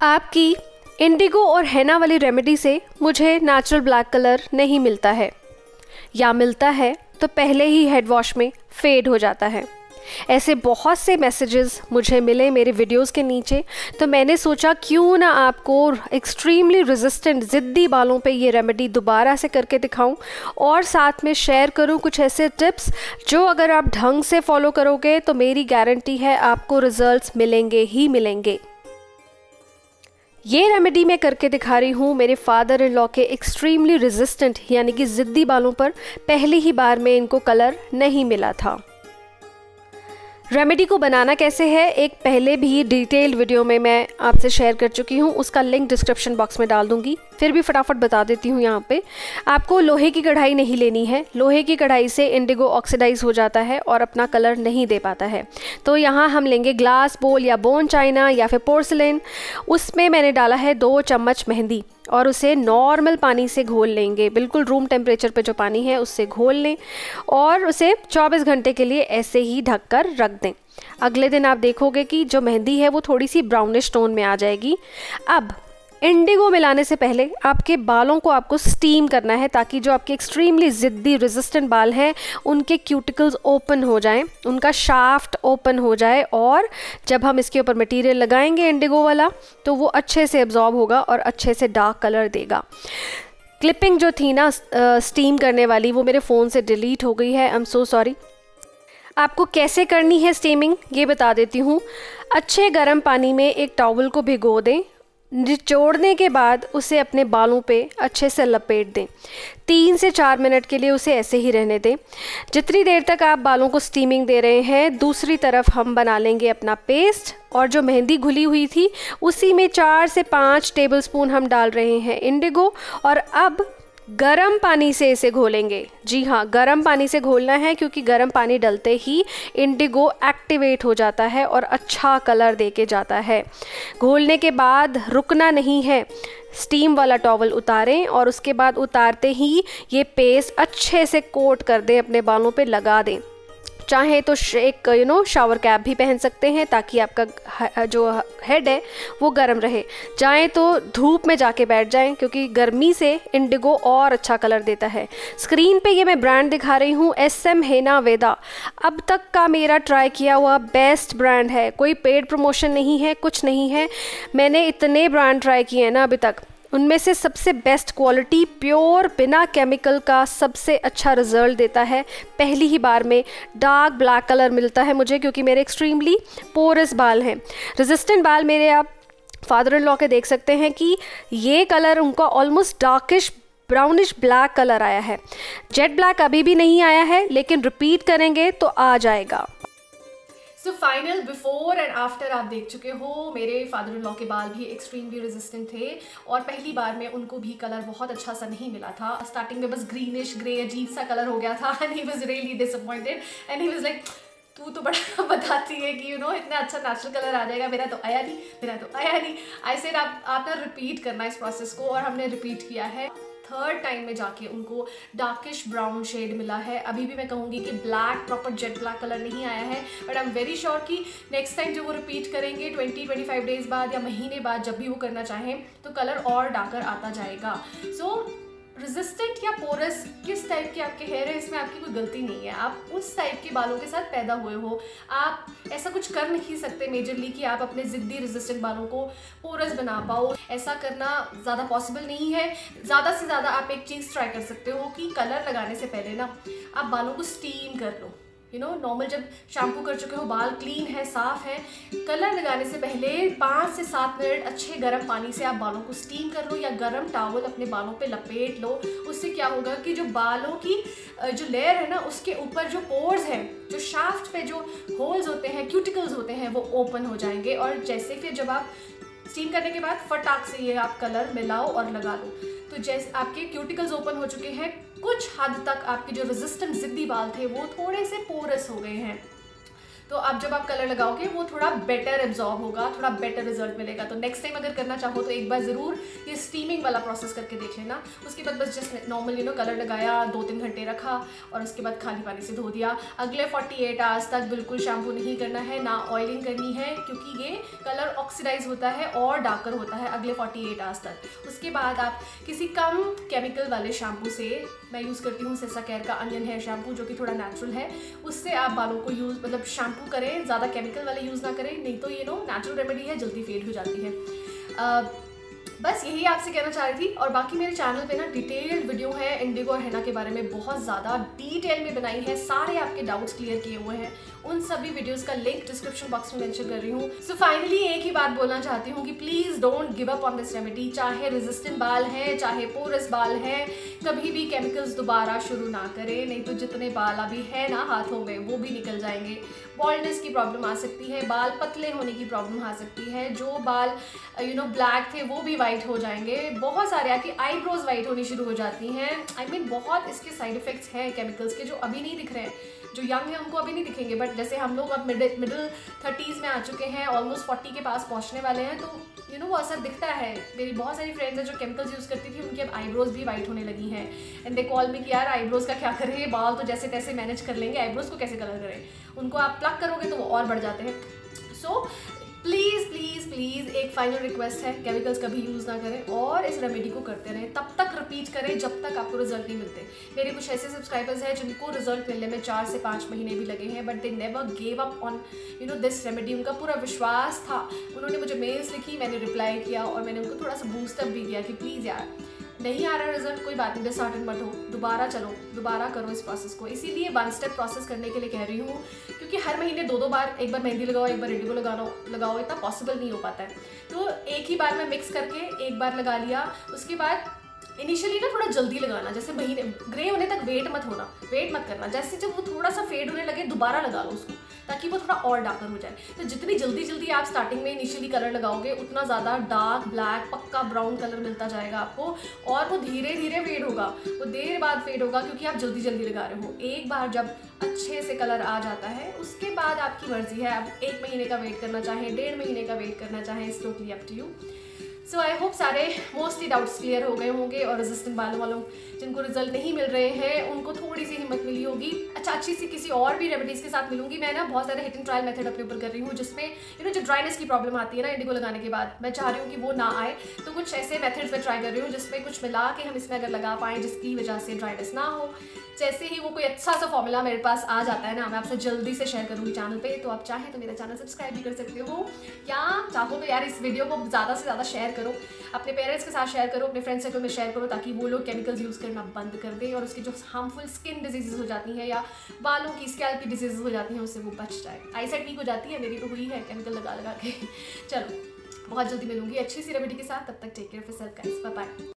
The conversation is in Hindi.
आपकी इंडिगो और हैना वाली रेमेडी से मुझे नेचुरल ब्लैक कलर नहीं मिलता है। या मिलता है तो पहले ही हेड वॉश में फेड हो जाता है। ऐसे बहुत से मैसेजेस मुझे मिले मेरे वीडियोस के नीचे तो मैंने सोचा क्यों ना आपको एक्सट्रीमली रेजिस्टेंट ज़िद्दी बालों पे ये रेमेडी दोबारा से करके दिखाऊँ, और साथ में शेयर करूँ कुछ ऐसे टिप्स जो अगर आप ढंग से फॉलो करोगे तो मेरी गारंटी है आपको रिजल्ट्स मिलेंगे ही मिलेंगे। ये रेमेडी मैं करके दिखा रही हूँ। मेरे फादर इन लॉ के एक्सट्रीमली रेजिस्टेंट यानी कि ज़िद्दी बालों पर पहली ही बार में इनको कलर नहीं मिला था। रेमेडी को बनाना कैसे है, एक पहले भी डिटेल्ड वीडियो में मैं आपसे शेयर कर चुकी हूँ, उसका लिंक डिस्क्रिप्शन बॉक्स में डाल दूँगी। फिर भी फटाफट बता देती हूँ यहाँ पे। आपको लोहे की कढ़ाई नहीं लेनी है। लोहे की कढ़ाई से इंडिगो ऑक्सीडाइज हो जाता है और अपना कलर नहीं दे पाता है। तो यहाँ हम लेंगे ग्लास बोल या बोन चाइना या फिर पोर्सलिन उसमें मैंने डाला है दो चम्मच मेहंदी। और उसे नॉर्मल पानी से घोल लेंगे। बिल्कुल रूम टेम्परेचर पे जो पानी है, उससे घोल लें और उसे 24 घंटे के लिए ऐसे ही ढक कर रख दें। अगले दिन आप देखोगे कि जो मेहंदी है, वो थोड़ी सी ब्राउनिश टोन में आ जाएगी। अब इंडिगो मिलाने से पहले आपके बालों को आपको स्टीम करना है ताकि जो आपके एक्सट्रीमली ज़िद्दी रेजिस्टेंट बाल हैं, उनके क्यूटिकल्स ओपन हो जाएँ, उनका शाफ्ट ओपन हो जाए और जब हम इसके ऊपर मटेरियल लगाएँगे इंडिगो वाला तो वो अच्छे से एब्जॉर्ब होगा और अच्छे से डार्क कलर देगा। क्लिपिंग जो थी ना स्टीम करने वाली, वो मेरे फ़ोन से डिलीट हो गई है। आई एम सो सॉरी आपको कैसे करनी है स्टीमिंग ये बता देती हूँ। अच्छे गर्म पानी में एक टॉवल को भिगो दें निचोड़ने के बाद उसे अपने बालों पे अच्छे से लपेट दें। तीन से चार मिनट के लिए उसे ऐसे ही रहने दें। जितनी देर तक आप बालों को स्टीमिंग दे रहे हैं, दूसरी तरफ़ हम बना लेंगे अपना पेस्ट और जो मेहंदी घुली हुई थी, उसी में चार से पाँच टेबलस्पून हम डाल रहे हैं इंडिगो और अब गर्म पानी से इसे घोलेंगे। जी हाँ गर्म पानी से घोलना है क्योंकि गर्म पानी डलते ही इंडिगो एक्टिवेट हो जाता है और अच्छा कलर दे के जाता है। घोलने के बाद रुकना नहीं है। स्टीम वाला टॉवल उतारें और उसके बाद उतारते ही ये पेस्ट अच्छे से कोट कर दें, अपने बालों पे लगा दें। चाहें तो एक यू नो शावर कैप भी पहन सकते हैं ताकि आपका जो हेड है, वो गर्म रहे। चाहें तो धूप में जाके बैठ जाएँ, क्योंकि गर्मी से इंडिगो और अच्छा कलर देता है। स्क्रीन पे ये मैं ब्रांड दिखा रही हूँ एस एम हेना वेदा अब तक का मेरा ट्राई किया हुआ बेस्ट ब्रांड है। कोई पेड प्रमोशन नहीं है, कुछ नहीं है। मैंने इतने ब्रांड ट्राई किए हैं ना अभी तक। उनमें से सबसे बेस्ट क्वालिटी प्योर बिना केमिकल का सबसे अच्छा रिज़ल्ट देता है। पहली ही बार में डार्क ब्लैक कलर मिलता है मुझे क्योंकि मेरे एक्सट्रीमली पोरस बाल हैं। रेजिस्टेंट बाल मेरे आप फादर इन लॉ के देख सकते हैं कि ये कलर उनका almost darkish brownish black colour आया है। जेट ब्लैक अभी भी नहीं आया है, लेकिन रिपीट करेंगे तो आ जाएगा। So final before and after आप देख चुके हो मेरे फादर इन लॉ के बाल भी एक्सट्रीमली रेजिस्टेंट थे और पहली बार में उनको भी कलर बहुत अच्छा सा नहीं मिला था। स्टार्टिंग में बस ग्रीनिश ग्रे अजीब सा कलर हो गया था and he was really disappointed and he was like तू तो बड़ा बताती है कि यू you नो know, इतना अच्छा नेचुरल कलर आ जाएगा मेरा तो आया नहीं मेरा तो आया नहीं। आई सेड आप आप ना रिपीट करना इस प्रोसेस को और हमने रिपीट किया है। थर्ड टाइम में जाके उनको डार्किश ब्राउन शेड मिला है। अभी भी मैं कहूँगी कि black proper jet black colour नहीं आया है but I am very sure कि नेक्स्ट टाइम जब वो रिपीट करेंगे ट्वेंटी ट्वेंटी फाइव डेज़ बाद या महीने बाद जब भी वो करना चाहें तो कलर और डार्कर आता जाएगा। सो so, रेजिस्टेंट या पोरस किस टाइप के आपके हेयर है? इसमें आपकी कोई गलती नहीं है। आप उस टाइप के बालों के साथ पैदा हुए हो। आप ऐसा कुछ कर नहीं सकते मेजरली कि आप अपने ज़िद्दी रेजिस्टेंट बालों को पोरस बना पाओ। ऐसा करना ज़्यादा पॉसिबल नहीं है। ज़्यादा से ज़्यादा आप एक चीज़ ट्राई कर सकते हो कि कलर लगाने से पहले ना आप बालों को स्टीम कर लो। यू नो नॉर्मल जब शैम्पू कर चुके हो, बाल क्लीन है, साफ़ है, कलर लगाने से पहले पाँच से सात मिनट अच्छे गर्म पानी से आप बालों को स्टीम कर लो या गर्म टावल अपने बालों पे लपेट लो। उससे क्या होगा कि जो बालों की जो लेयर है ना, उसके ऊपर जो पोर्स हैं, जो शाफ्ट पे जो होल्स होते हैं क्यूटिकल्स होते हैं, वो ओपन हो जाएँगे। और जैसे फिर जब आप स्टीम करने के बाद फटाक से ये आप कलर मिलाओ और लगा लो। तो जैसे, आपके क्यूटिकल्स ओपन हो चुके हैं, कुछ हद तक आपके जो रेजिस्टेंट जिद्दी बाल थे, वो थोड़े से पोरस हो गए हैं। तो अब जब आप कलर लगाओगे, वो थोड़ा बेटर एब्जॉर्ब होगा, थोड़ा बेटर रिज़ल्ट मिलेगा। तो नेक्स्ट टाइम अगर करना चाहो तो एक बार ज़रूर ये स्टीमिंग वाला प्रोसेस करके देख लेना। उसके बाद बस जस्ट नॉर्मली नो कलर लगाया दो तीन घंटे रखा और उसके बाद खाली पानी से धो दिया। अगले 48 आवर्स तक बिल्कुल शैम्पू नहीं करना है, ना ऑयलिंग करनी है, क्योंकि ये कलर ऑक्सीडाइज होता है और डार्कर होता है अगले 48 आवर्स तक। उसके बाद आप किसी कम केमिकल वाले शैम्पू से, मैं यूज़ करती हूँ सेसा केयर का अनियन हेयर शैम्पू जो कि थोड़ा नेचुरल है, उससे आप बालों को यूज़ मतलब शैम्पू करें, ज़्यादा केमिकल वाले यूज़ ना करें, नहीं तो ये नो नेचुरल रेमेडी है, जल्दी फेड हो जाती है। बस यही आपसे कहना चाह रही थी, और बाकी मेरे चैनल पे ना डिटेल्ड वीडियो है इंडिगो और हैना के बारे में बहुत ज़्यादा डिटेल में बनाई है, सारे आपके डाउट्स क्लियर किए हुए हैं। उन सभी वीडियोस का लिंक डिस्क्रिप्शन बॉक्स में मेंशन कर रही हूँ। सो फाइनली एक ही बात बोलना चाहती हूँ कि please don't give up on this remedy चाहे रेजिस्टेंट बाल है चाहे पोरस बाल है कभी भी केमिकल्स दोबारा शुरू ना करें नहीं तो जितने बाल अभी है ना हाथों में वो भी निकल जाएँगे। बॉल्डनेस की प्रॉब्लम आ सकती है बाल पतले होने की प्रॉब्लम आ सकती है जो बाल यू नो ब्लैक थे वो भी वाइट हो जाएँगे। बहुत सारे आपकी आईब्रोज वाइट होनी शुरू हो जाती हैं। आई I मीन mean, बहुत इसके साइड इफ़ेक्ट्स हैं केमिकल्स के जो अभी नहीं दिख रहे। हैं जो यंग है उनको अभी नहीं दिखेंगे बट जैसे हम लोग अब मिडिल मिडिल थर्टीज़ में आ चुके हैं ऑलमोस्ट फोर्टी के पास पहुँचने वाले हैं तो यू नो वो असर दिखता है। मेरी बहुत सारी फ्रेंड्स हैं जो केमिकल्स यूज़ करती थी उनकी अब आईब्रोज भी वाइट होने लगी हैं। एंड दे कॉल में कि यार आईब्रोज का क्या करें? बाल तो जैसे तैसे मैनेज कर लेंगे आईब्रोज को कैसे कलर करें? उनको आप प्लग करोगे तो वो और बढ़ जाते हैं। So so, please please please एक फाइनल रिक्वेस्ट है केमिकल्स कभी यूज़ ना करें और इस रेमेडी को करते रहें। तब तक रिपीट करें जब तक आपको रिज़ल्ट नहीं मिलते। मेरे कुछ ऐसे सब्सक्राइबर्स हैं जिनको रिज़ल्ट मिलने में चार से पाँच महीने भी लगे हैं but they never gave up on you know this remedy उनका पूरा विश्वास था। उन्होंने मुझे मेल्स लिखी, मैंने रिप्लाई किया और मैंने उनको थोड़ा सा बूस्टअप भी किया कि प्लीज़ यार नहीं आ रहा रिज़ल्ट कोई बात नहीं डिसहार्टन मत हो। दोबारा चलो, दोबारा करो इस प्रोसेस को। इसीलिए वन स्टेप प्रोसेस करने के लिए कह रही हूँ, क्योंकि हर महीने दो दो बार, एक बार मेहंदी लगाओ, एक बार रेडियो लगाओ लगाओ, इतना पॉसिबल नहीं हो पाता है। तो एक ही बार में मिक्स करके एक बार लगा लिया, उसके बाद इनिशियली ना थोड़ा जल्दी लगाना, जैसे महीने ग्रे होने तक वेट मत होना वेट मत करना। जैसे जब वो थोड़ा सा फेड होने लगे, दोबारा लगा लो उसको। ताकि वो थोड़ा और डार्कर हो जाए। तो जितनी जल्दी जल्दी आप स्टार्टिंग में इनिशियली कलर लगाओगे, उतना ज़्यादा डार्क ब्लैक पक्का ब्राउन कलर मिलता जाएगा आपको और वो धीरे धीरे फेड होगा। वो देर बाद फेड होगा क्योंकि आप जल्दी जल्दी लगा रहे हो। एक बार जब अच्छे से कलर आ जाता है, उसके बाद आपकी मर्ज़ी है। आप एक महीने का वेट करना चाहें, डेढ़ महीने का वेट करना चाहें इस totally up to you so I hope सारे मोस्टली डाउट्स क्लियर हो गए होंगे और रेजिस्टेंट बालों वालों जिनको रिज़ल्ट नहीं मिल रहे हैं, उनको थोड़ी सी हिम्मत मिली होगी। अच्छा अच्छी सी किसी और भी रेमेडीज़ के साथ मिलूँगी। मैं ना बहुत सारे हिट एंड ट्रायल मेथड अपने ऊपर कर रही हूँ, जिसमें यू नो जो ड्राइनेस की प्रॉब्लम आती है ना इंडिगो लगाने के बाद, मैं चाह रही हूँ कि वो ना आए। तो कुछ ऐसे मेथड्स मैं ट्राई कर रही हूँ, जिसमें कुछ मिला के हम इसमें अगर लगा पाएँ, जिसकी वजह से ड्राइनेस ना हो। जैसे ही वो कोई अच्छा सा फॉर्मूला मेरे पास आ जाता है ना, मैं आपसे जल्दी से शेयर करूँगी चैनल पे। तो आप चाहें तो मेरा चैनल सब्सक्राइब भी कर सकते हो। या चाहो तो यार इस वीडियो को ज़्यादा से ज़्यादा शेयर करो, अपने पेरेंट्स के साथ शेयर करो, अपने फ्रेंड सर्कल में शेयर करो ताकि वो लोग केमिकल्स यूज़ करना बंद कर दें और उसकी जो हार्मफुल स्किन डिज़ीज़ हो जाती हैं या बालों की स्कैल की डिज़ीज़ हो जाती हैं, उससे वो बच जाए। आई साइड वीक हो जाती है, मेरी तो हुई है केमिकल लगा लगा के। चलो, बहुत जल्दी मिलूँगी, अच्छी सी रेमेडी के साथ, तब तक take care for self guys bye